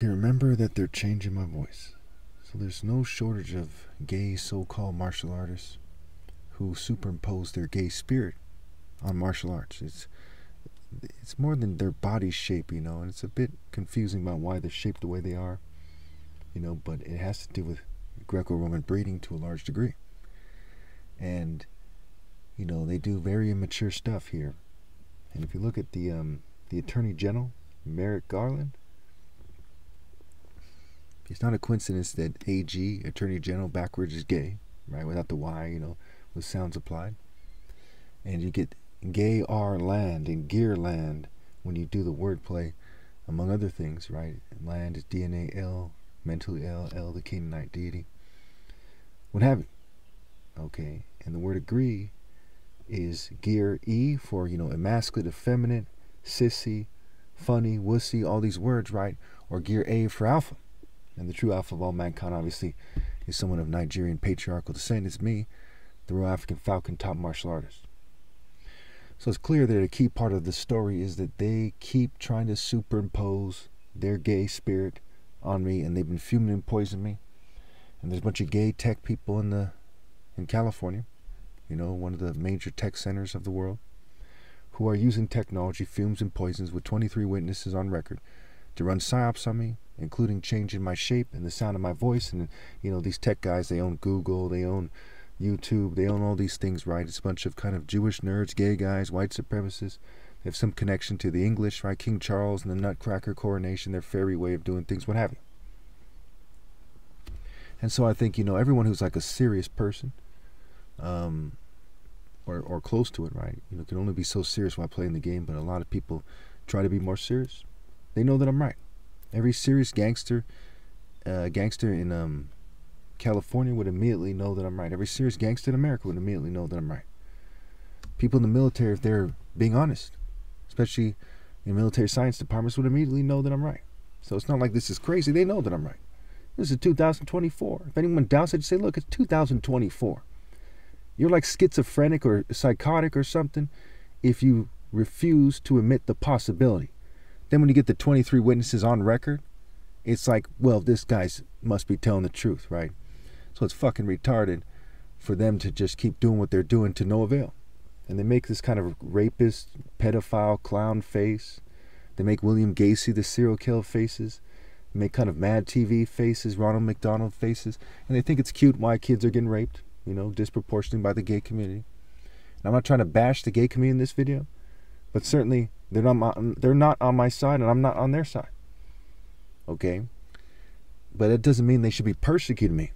You remember that they're changing my voice. So there's no shortage of gay so called martial artists who superimpose their gay spirit on martial arts. It's it's more than their body shape, you know, and it's a bit confusing about why they're shaped the way they are, you know, but it has to do with Greco Roman breeding to a large degree. And, you know, they do very immature stuff here. And if you look at the um, the Attorney General, Merrick Garland, it's not a coincidence that AG, Attorney General, backwards is gay, right? Without the Y, you know, with sounds applied. And you get gay R land and gear land when you do the wordplay, among other things, right? Land is DNA L, mentally L, L the Canaanite deity. What have you? Okay. And the word agree is gear E for, you know, emasculate, effeminate, sissy, funny, wussy, all these words, right? Or gear A for alpha. And the true alpha of all mankind, obviously, is someone of Nigerian patriarchal descent. It's me, the Royal African Falcon top martial artist. So it's clear that a key part of the story is that they keep trying to superimpose their gay spirit on me, and they've been fuming and poisoning me. And there's a bunch of gay tech people in the in California, you know, one of the major tech centers of the world, who are using technology, fumes, and poisons with 23 witnesses on record to run psyops on me, including changing my shape and the sound of my voice. And, you know, these tech guys, they own Google, they own YouTube, they own all these things, right? It's a bunch of kind of Jewish nerds, gay guys, white supremacists. They have some connection to the English, right? King Charles and the Nutcracker coronation, their fairy way of doing things, what have you. And so I think, you know, everyone who's like a serious person, um, or, or close to it, right? You know, can only be so serious while playing the game, but a lot of people try to be more serious. They know that I'm right. Every serious gangster, uh, gangster in um, California would immediately know that I'm right. Every serious gangster in America would immediately know that I'm right. People in the military, if they're being honest, especially in military science departments, would immediately know that I'm right. So it's not like this is crazy. They know that I'm right. This is 2024. If anyone doubts it, say, look, it's 2024. You're like schizophrenic or psychotic or something if you refuse to admit the possibility. Then when you get the 23 witnesses on record, it's like, well, this guy's must be telling the truth, right? So it's fucking retarded for them to just keep doing what they're doing to no avail. And they make this kind of rapist, pedophile, clown face. They make William Gacy the serial killer faces. They make kind of Mad TV faces, Ronald McDonald faces. And they think it's cute why kids are getting raped, you know, disproportionately by the gay community. And I'm not trying to bash the gay community in this video, but certainly they're not, my, they're not on my side and I'm not on their side. Okay? But it doesn't mean they should be persecuting me.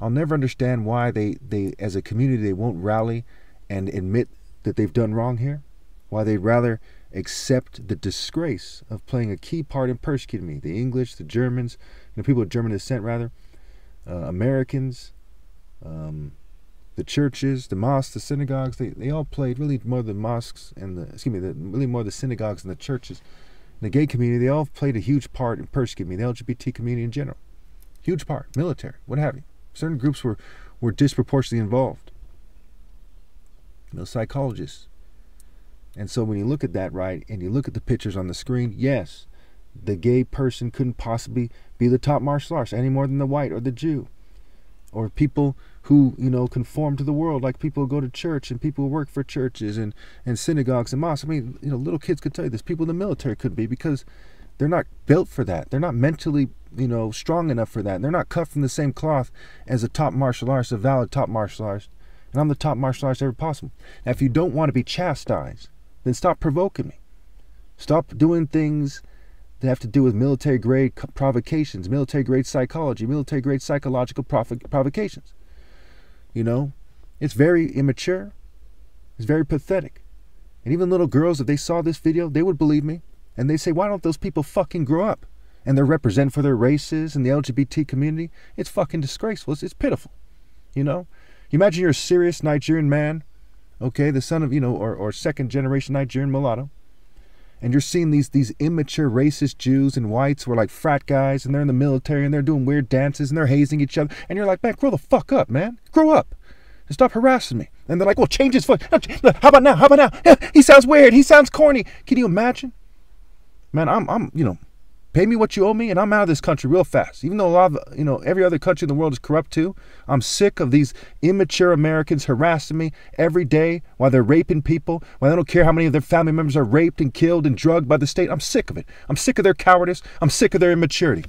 I'll never understand why they, they as a community they won't rally and admit that they've done wrong here. Why they'd rather accept the disgrace of playing a key part in persecuting me. The English, the Germans, know, people of German descent rather, uh, Americans, um, the churches, the mosques, the synagogues, they, they all played really more the mosques and the excuse me, the, really more the synagogues and the churches. the gay community, they all played a huge part in persecuting the LGBT community in general. Huge part, military, what have you. Certain groups were, were disproportionately involved. You know, psychologists. And so when you look at that, right, and you look at the pictures on the screen, yes, the gay person couldn't possibly be the top martial artist any more than the white or the Jew. Or people who, you know, conform to the world, like people who go to church and people who work for churches and, and synagogues and mosques. I mean, you know, little kids could tell you this. People in the military could be because they're not built for that. They're not mentally, you know, strong enough for that. And they're not cut from the same cloth as a top martial artist, a valid top martial artist. And I'm the top martial artist ever possible. Now, if you don't want to be chastised, then stop provoking me. Stop doing things that have to do with military grade provocations, military grade psychology, military grade psychological provocations. You know, it's very immature. It's very pathetic. And even little girls, if they saw this video, they would believe me. And they say, why don't those people fucking grow up? And they're represented for their races and the LGBT community. It's fucking disgraceful. It's, it's pitiful. You know? You imagine you're a serious Nigerian man, okay, the son of, you know, or, or second generation Nigerian mulatto. And you're seeing these these immature racist Jews and whites who are like frat guys and they're in the military and they're doing weird dances and they're hazing each other. And you're like, man, grow the fuck up, man. Grow up. And stop harassing me. And they're like, well, change his foot. How about now? How about now? He sounds weird. He sounds corny. Can you imagine? man, I'm, I'm, you know, Pay me what you owe me, and I'm out of this country real fast. Even though a lot of, you know, every other country in the world is corrupt too, I'm sick of these immature Americans harassing me every day while they're raping people, while they don't care how many of their family members are raped and killed and drugged by the state. I'm sick of it. I'm sick of their cowardice. I'm sick of their immaturity.